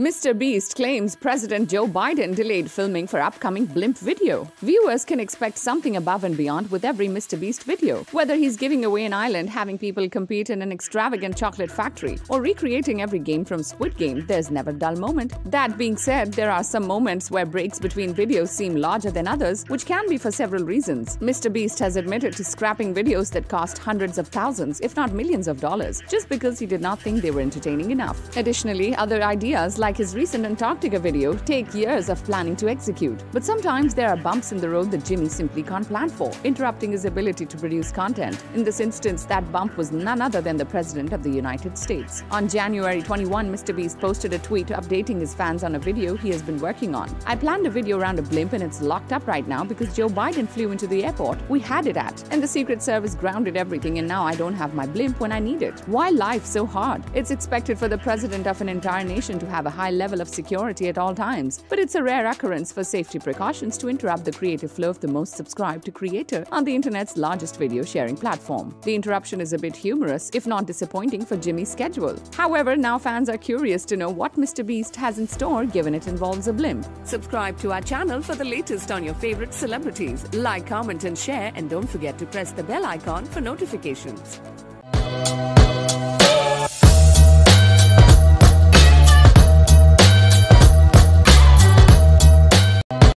Mr. Beast claims President Joe Biden delayed filming for upcoming blimp video. Viewers can expect something above and beyond with every Mr. Beast video. Whether he's giving away an island, having people compete in an extravagant chocolate factory, or recreating every game from Squid Game, there's never a dull moment. That being said, there are some moments where breaks between videos seem larger than others, which can be for several reasons. Mr. Beast has admitted to scrapping videos that cost hundreds of thousands, if not millions of dollars, just because he did not think they were entertaining enough. Additionally, other ideas like his recent Antarctica video take years of planning to execute. But sometimes there are bumps in the road that Jimmy simply can't plan for, interrupting his ability to produce content. In this instance, that bump was none other than the President of the United States. On January 21, Mr. Beast posted a tweet updating his fans on a video he has been working on. I planned a video around a blimp and it's locked up right now because Joe Biden flew into the airport we had it at, and the Secret Service grounded everything and now I don't have my blimp when I need it. Why life so hard? It's expected for the president of an entire nation to have a high level of security at all times, but it's a rare occurrence for safety precautions to interrupt the creative flow of the most subscribed to creator on the internet's largest video sharing platform. The interruption is a bit humorous, if not disappointing for Jimmy's schedule. However, now fans are curious to know what Mr. Beast has in store given it involves a blimp. Subscribe to our channel for the latest on your favorite celebrities. Like, comment, and share, and don't forget to press the bell icon for notifications.